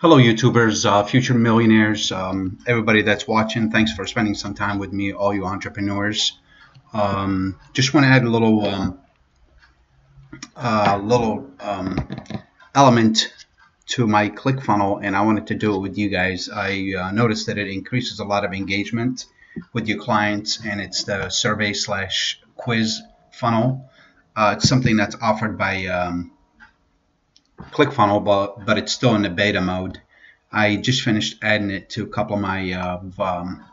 Hello, YouTubers, uh, future millionaires, um, everybody that's watching. Thanks for spending some time with me, all you entrepreneurs. Um, just want to add a little, um, little um, element to my ClickFunnels, and I wanted to do it with you guys. I uh, noticed that it increases a lot of engagement with your clients, and it's the survey slash quiz funnel. Uh, it's something that's offered by um, ClickFunnels, but, but it's still in the beta mode. I just finished adding it to a couple of my, uh, um,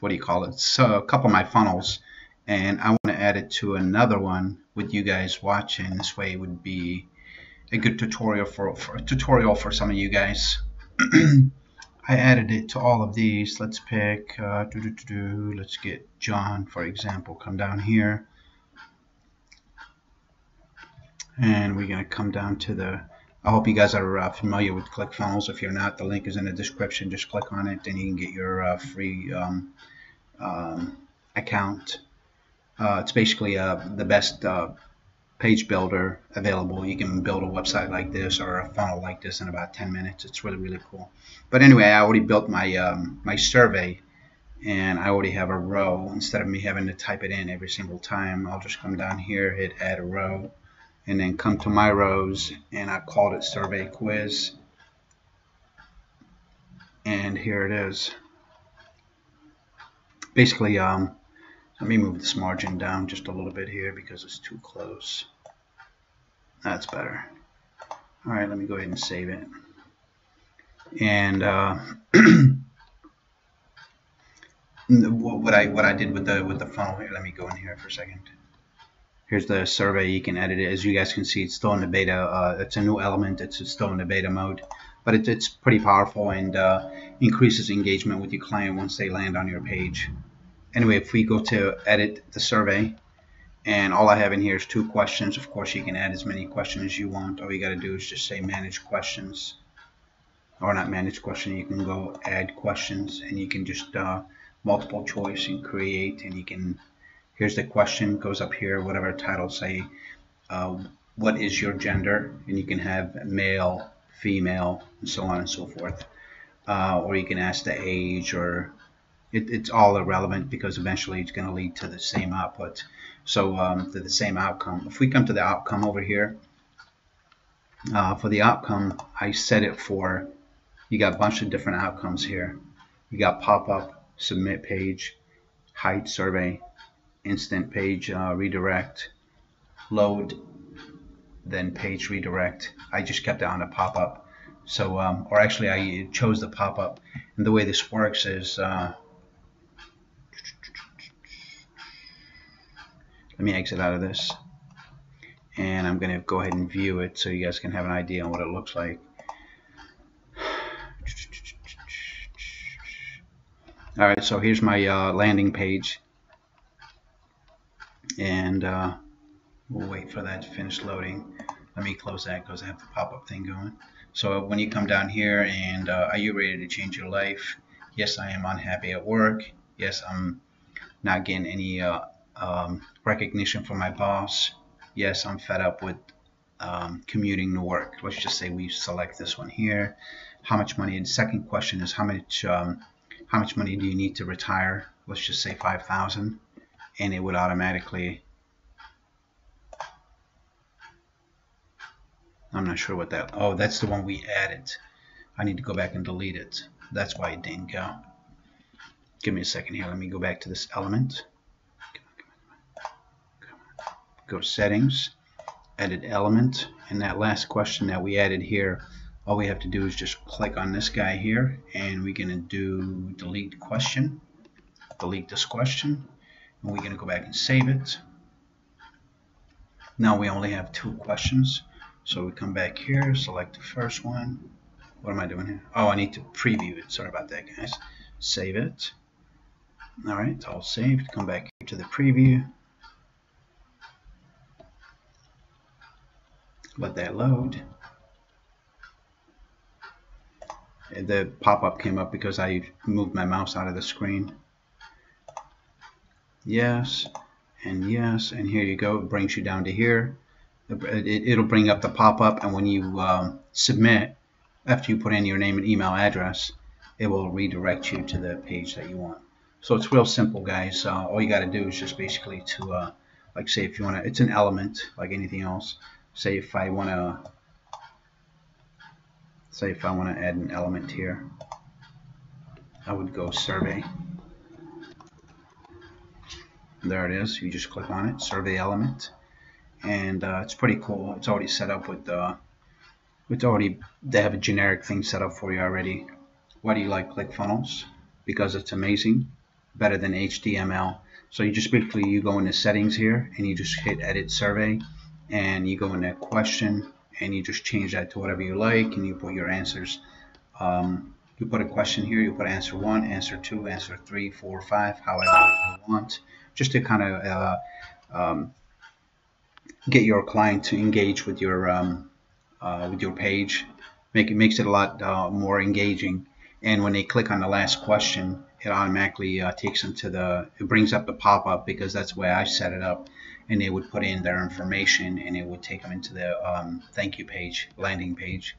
what do you call it? So a couple of my funnels, and I want to add it to another one with you guys watching. This way it would be a good tutorial for, for a tutorial for some of you guys. I added it to all of these. Let's pick, uh, doo -doo -doo let's get John, for example, come down here and we're going to come down to the I hope you guys are uh, familiar with ClickFunnels. If you're not, the link is in the description. Just click on it and you can get your uh, free um, um, account. Uh, it's basically uh, the best uh, page builder available. You can build a website like this or a funnel like this in about 10 minutes. It's really, really cool. But anyway, I already built my, um, my survey and I already have a row. Instead of me having to type it in every single time, I'll just come down here, hit add a row and then come to my rows and I called it survey quiz. And here it is. Basically um, let me move this margin down just a little bit here because it's too close. That's better. Alright let me go ahead and save it. And uh, what I what I did with the with the funnel here let me go in here for a second Here's the survey. You can edit it. As you guys can see, it's still in the beta. Uh, it's a new element. It's still in the beta mode. But it, it's pretty powerful and uh, increases engagement with your client once they land on your page. Anyway, if we go to edit the survey, and all I have in here is two questions. Of course, you can add as many questions as you want. All you got to do is just say manage questions. Or not manage question. You can go add questions, and you can just uh, multiple choice and create, and you can here's the question goes up here whatever title say uh, what is your gender? And you can have male female and so on and so forth. Uh, or you can ask the age or it, it's all irrelevant because eventually it's going to lead to the same output. So um, to the same outcome. If we come to the outcome over here uh, for the outcome I set it for you got a bunch of different outcomes here. You got pop-up submit page height survey instant page uh, redirect, load, then page redirect. I just kept it on a pop-up. So, um, or actually I chose the pop-up. And the way this works is, uh, let me exit out of this. And I'm going to go ahead and view it so you guys can have an idea on what it looks like. Alright, so here's my uh, landing page and uh, we'll wait for that to finish loading. Let me close that because I have the pop-up thing going. So when you come down here and uh, are you ready to change your life? Yes, I am unhappy at work. Yes, I'm not getting any uh, um, recognition from my boss. Yes, I'm fed up with um, commuting to work. Let's just say we select this one here. How much money? And second question is how much um, how much money do you need to retire? Let's just say 5,000 and it would automatically I'm not sure what that oh that's the one we added. I need to go back and delete it. That's why it didn't go. Give me a second here. Let me go back to this element. Go settings edit element and that last question that we added here all we have to do is just click on this guy here and we're gonna do delete question delete this question we're going to go back and save it. Now we only have two questions. So we come back here, select the first one. What am I doing here? Oh, I need to preview it. Sorry about that, guys. Save it. All right, all saved. Come back here to the preview. Let that load. The pop-up came up because I moved my mouse out of the screen yes, and yes, and here you go. It brings you down to here. It, will bring up the pop-up, and when you um, submit, after you put in your name and email address, it will redirect you to the page that you want. So it's real simple, guys. Uh, all you got to do is just basically to, uh, like say if you want to, it's an element like anything else. Say if I want to, say if I want to add an element here, I would go survey. There it is. You just click on it, survey element, and uh, it's pretty cool. It's already set up with the, uh, it's already they have a generic thing set up for you already. Why do you like ClickFunnels? Because it's amazing, better than HTML. So you just basically you go into settings here and you just hit edit survey and you go into question and you just change that to whatever you like and you put your answers. Um, you put a question here, you put answer one, answer two, answer three, four, five, however you want, just to kind of uh, um, get your client to engage with your um, uh, with your page. Make it makes it a lot uh, more engaging. And when they click on the last question, it automatically uh, takes them to the. It brings up the pop-up because that's the way I set it up. And they would put in their information, and it would take them into the um, thank you page, landing page.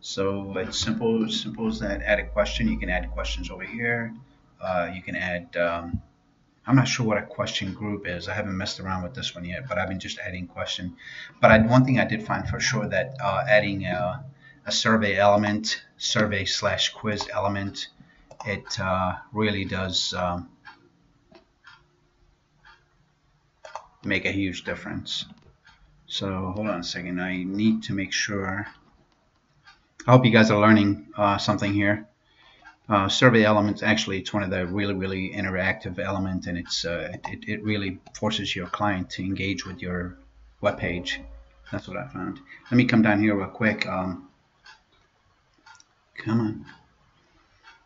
So it's simple, simple as that. Add a question. You can add questions over here. Uh, you can add. Um, I'm not sure what a question group is. I haven't messed around with this one yet, but I've been just adding question. But I, one thing I did find for sure that uh, adding a, a, survey element, survey slash quiz element, it uh, really does um, make a huge difference. So hold on a second. I need to make sure. I hope you guys are learning uh, something here uh, survey elements actually it's one of the really really interactive element and it's uh, it, it really forces your client to engage with your web page that's what I found. Let me come down here real quick um, come on.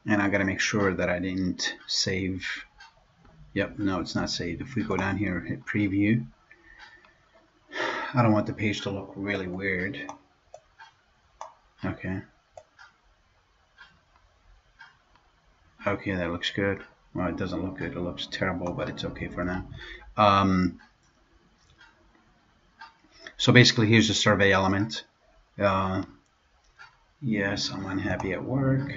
And I gotta make sure that I didn't save yep no it's not saved. If we go down here hit preview. I don't want the page to look really weird. Okay Okay, that looks good. Well, it doesn't look good. It looks terrible, but it's okay for now. Um, so basically, here's the survey element. Uh, yes, I'm unhappy at work.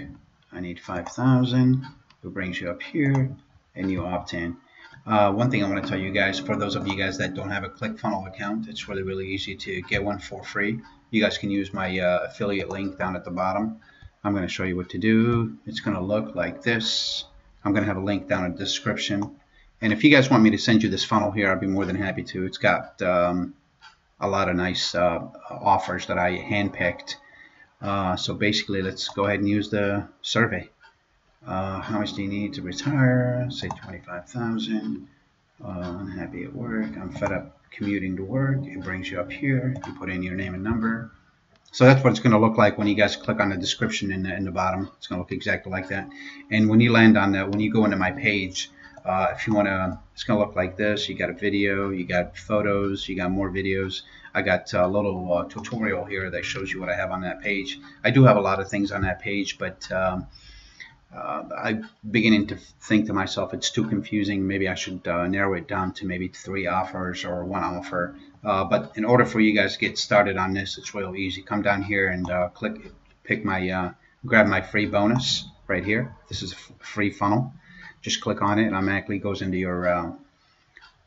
I need 5,000. It brings you up here, and you opt in. Uh, one thing I want to tell you guys, for those of you guys that don't have a ClickFunnels account, it's really, really easy to get one for free. You guys can use my uh, affiliate link down at the bottom. I'm going to show you what to do. It's going to look like this. I'm going to have a link down in the description. And if you guys want me to send you this funnel here, I'd be more than happy to. It's got um, a lot of nice uh, offers that I handpicked. Uh, so basically, let's go ahead and use the survey. Uh, how much do you need to retire? Say 25,000. Uh, unhappy at work. I'm fed up commuting to work. It brings you up here. You put in your name and number. So that's what it's going to look like when you guys click on the description in the, in the bottom. It's going to look exactly like that. And when you land on that, when you go into my page, uh, if you want to, it's going to look like this. You got a video, you got photos, you got more videos. I got a little uh, tutorial here that shows you what I have on that page. I do have a lot of things on that page, but um, uh, I'm beginning to think to myself it's too confusing. Maybe I should uh, narrow it down to maybe three offers or one offer. Uh, but in order for you guys to get started on this, it's real easy. Come down here and uh, click, pick my, uh, grab my free bonus right here. This is a free funnel. Just click on it, and automatically goes into your. Uh,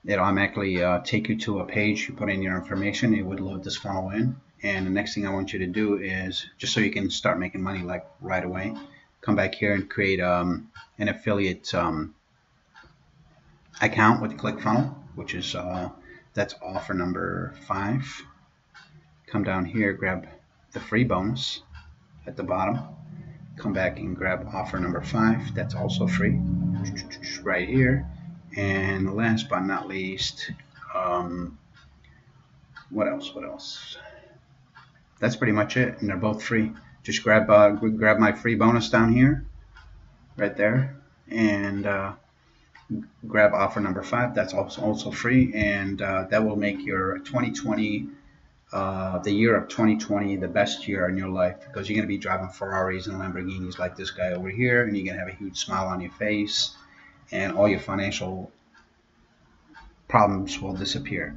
it automatically uh, take you to a page. You put in your information. It would load this funnel in. And the next thing I want you to do is just so you can start making money like right away. Come back here and create um, an affiliate um, account with ClickFunnels, which is uh, that's offer number five. Come down here, grab the free bonus at the bottom. Come back and grab offer number five. That's also free right here. And last but not least, um, what else? What else? That's pretty much it, and they're both free. Just grab uh, grab my free bonus down here, right there, and uh, grab offer number five. That's also also free, and uh, that will make your 2020, uh, the year of 2020, the best year in your life because you're going to be driving Ferraris and Lamborghinis like this guy over here, and you're going to have a huge smile on your face, and all your financial problems will disappear.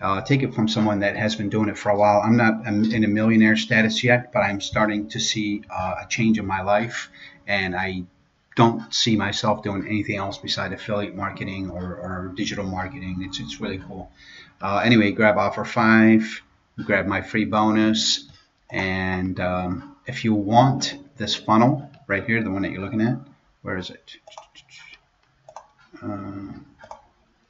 Uh, take it from someone that has been doing it for a while. I'm not I'm in a millionaire status yet, but I'm starting to see uh, a change in my life, and I don't see myself doing anything else besides affiliate marketing or, or digital marketing. It's, it's really cool. Uh, anyway, grab offer five, grab my free bonus, and um, if you want this funnel right here, the one that you're looking at, where is it? Uh,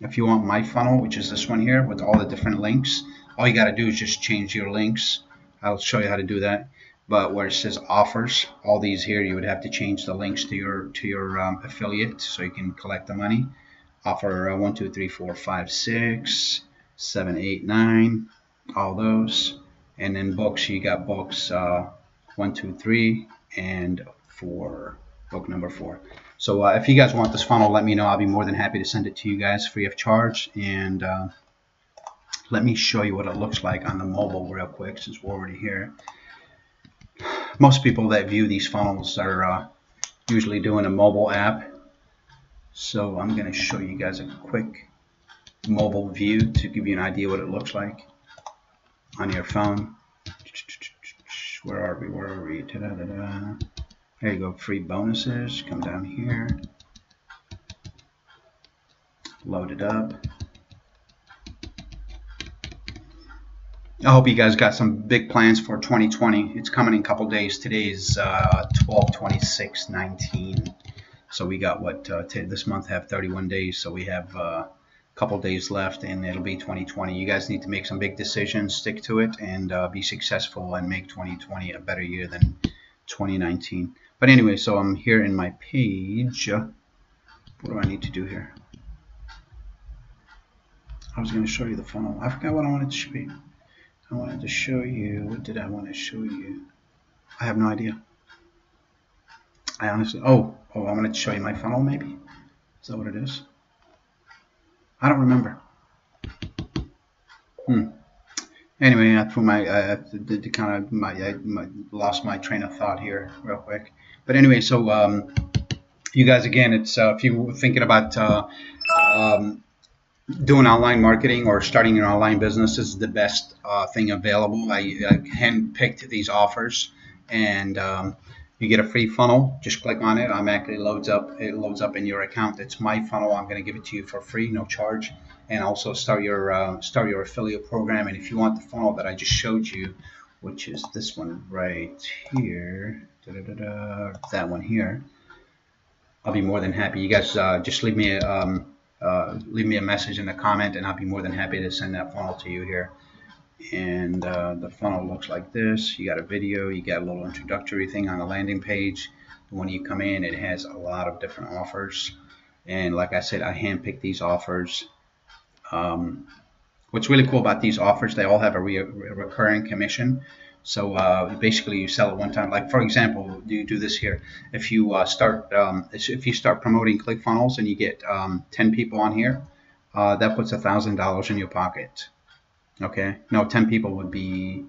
if you want my funnel, which is this one here with all the different links, all you got to do is just change your links. I'll show you how to do that. But where it says offers, all these here, you would have to change the links to your to your um, affiliate so you can collect the money. Offer uh, one, two, three, four, five, six, seven, eight, nine, all those. And then books, you got books uh, one, two, three, and four. Book number four. So uh, if you guys want this funnel, let me know. I'll be more than happy to send it to you guys free of charge. And uh, let me show you what it looks like on the mobile real quick since we're already here. Most people that view these funnels are uh, usually doing a mobile app. So I'm going to show you guys a quick mobile view to give you an idea what it looks like on your phone. Where are we? Where are we? Da -da -da there you go, free bonuses. Come down here. Load it up. I hope you guys got some big plans for 2020. It's coming in a couple days. Today is uh, 12, 26, 19. So we got what uh, this month have 31 days. So we have uh, a couple days left and it'll be 2020. You guys need to make some big decisions, stick to it, and uh, be successful and make 2020 a better year than 2019. But anyway, so I'm here in my page. What do I need to do here? I was going to show you the funnel. I forgot what I wanted to show you. I wanted to show you, what did I want to show you? I have no idea. I honestly, oh, oh, I wanted to show you my funnel maybe? Is that what it is? I don't remember. Hmm anyway, I threw my, I did kind of my, I my, lost my train of thought here real quick. But anyway, so um, you guys again, it's uh, if you were thinking about uh, um, doing online marketing or starting an online business, is the best uh, thing available. I, I handpicked these offers, and um, you get a free funnel. Just click on it. I'm Automatically loads up. It loads up in your account. It's my funnel. I'm going to give it to you for free, no charge and also start your uh, start your affiliate program. And if you want the funnel that I just showed you, which is this one right here, da -da -da that one here, I'll be more than happy. You guys uh, just leave me a, um, uh, leave me a message in the comment, and I'll be more than happy to send that funnel to you here. And uh, the funnel looks like this. You got a video, you got a little introductory thing on the landing page. When you come in, it has a lot of different offers. And like I said, I handpicked these offers um, what's really cool about these offers, they all have a re recurring commission. So uh, basically, you sell it one time. Like for example, you do this here. If you uh, start um, if you start promoting ClickFunnels and you get um, 10 people on here, uh, that puts a thousand dollars in your pocket. Okay, no, 10 people would be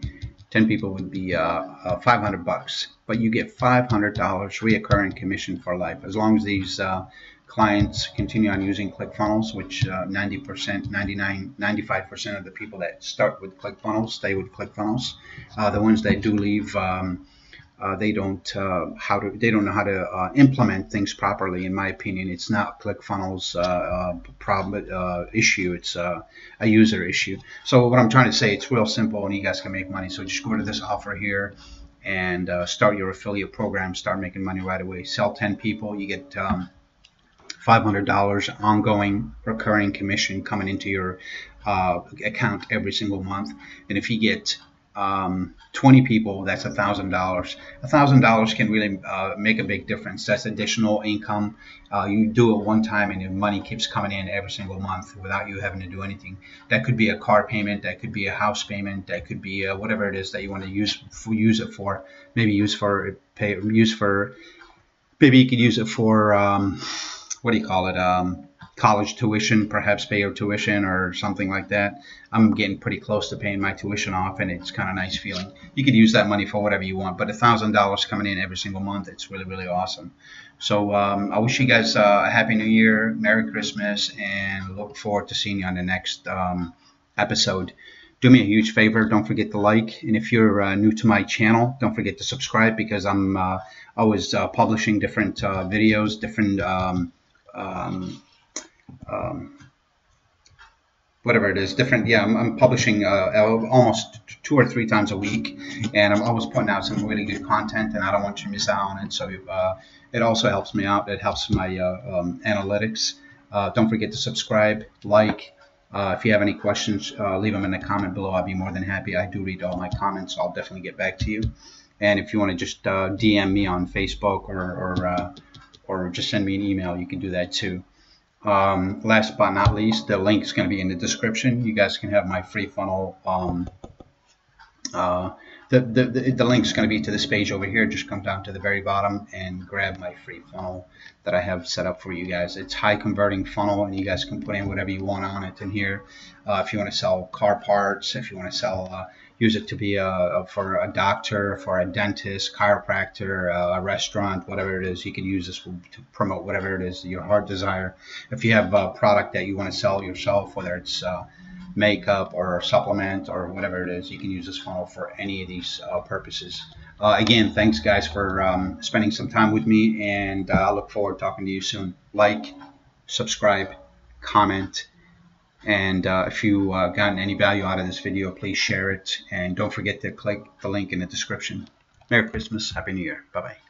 10 people would be uh, uh, 500 bucks, but you get $500 reoccurring commission for life as long as these uh, clients continue on using ClickFunnels, which 90%, 99, 95% of the people that start with ClickFunnels stay with ClickFunnels. Uh, the ones that do leave, um, uh, they don't uh, how to they don't know how to uh, implement things properly. In my opinion, it's not ClickFunnels uh, uh, problem issue. It's a user issue. So what I'm trying to say, it's real simple, and you guys can make money. So just go to this offer here and start your affiliate program. Start making money right away. Sell 10 people, you get um, $500 ongoing recurring commission coming into your uh, account every single month. And if you get um, 20 people, that's $1,000. $1,000 can really uh, make a big difference. That's additional income. Uh, you do it one time and your money keeps coming in every single month without you having to do anything. That could be a car payment, that could be a house payment, that could be uh, whatever it is that you want to use use it for. Maybe use for pay use for maybe you could use it for um, what do you call it? Um, college tuition, perhaps pay your tuition or something like that. I'm getting pretty close to paying my tuition off, and it's kind of nice feeling. You could use that money for whatever you want, but a thousand dollars coming in every single month, it's really really awesome. So um, I wish you guys uh, a happy New Year, Merry Christmas, and look forward to seeing you on the next um, episode. Do me a huge favor. Don't forget to like. And if you're uh, new to my channel, don't forget to subscribe because I'm uh, always uh, publishing different uh, videos, different um, um, um, whatever it is, different. Yeah, I'm, I'm publishing uh, almost two or three times a week, and I'm always putting out some really good content, and I don't want you to miss out on it. So uh, it also helps me out. It helps my uh, um, analytics. Uh, don't forget to subscribe, like. Uh, if you have any questions, uh, leave them in the comment below. I'll be more than happy. I do read all my comments. So I'll definitely get back to you. And if you want to just DM me on Facebook or or, or just send me an email, you can do that too. Um, last but not least, the link is going to be in the description. You guys can have my free funnel. Um, uh, the, the, the, the link is going to be to this page over here. Just come down to the very bottom and grab my free funnel that I have set up for you guys. It's high converting funnel and you guys can put in whatever you want on it in here. Uh, if you want to sell car parts, if you want to sell uh, use it to be a, for a doctor, for a dentist, chiropractor, a restaurant, whatever it is. You can use this to promote whatever it is your heart desire. If you have a product that you want to sell yourself, whether it's uh, makeup or supplement or whatever it is, you can use this funnel for any of these uh, purposes. Uh, again, thanks guys for um, spending some time with me, and uh, I look forward to talking to you soon. Like, subscribe, comment and uh, if you uh, gotten any value out of this video, please share it. And don't forget to click the link in the description. Merry Christmas. Happy New Year. Bye-bye.